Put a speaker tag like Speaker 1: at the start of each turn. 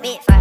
Speaker 1: bitch.